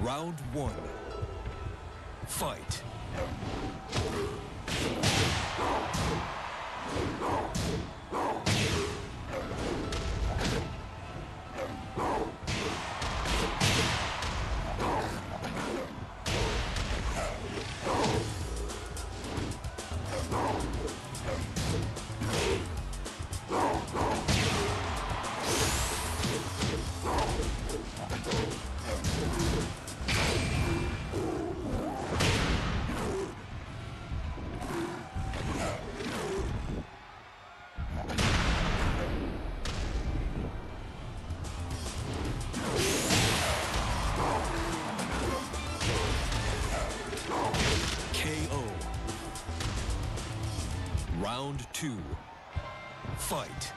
Round one. Fight. Round two. Fight.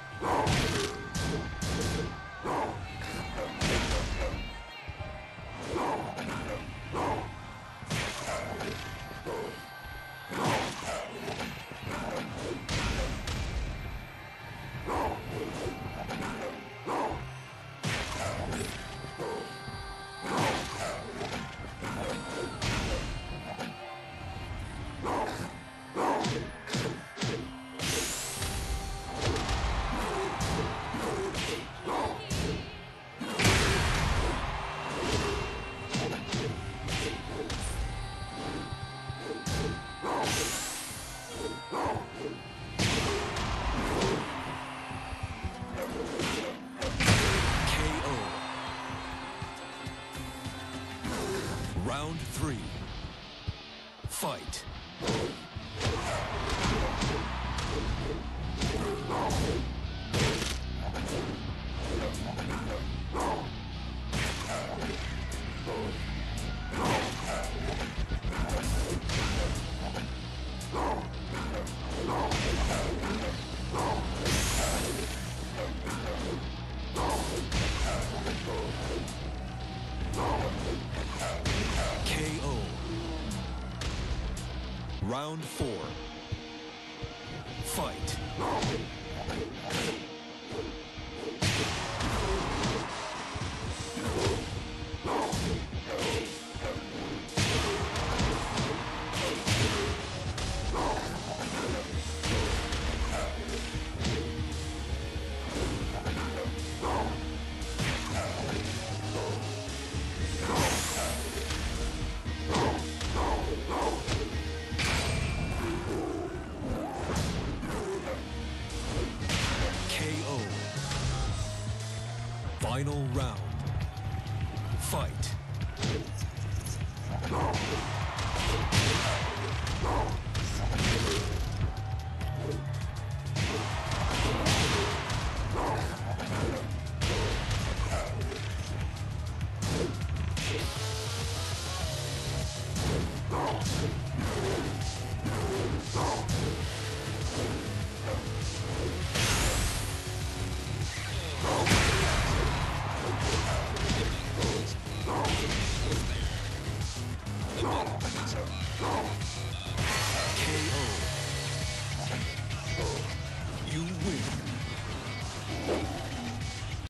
Round three. Fight. Round four. final round. Fight.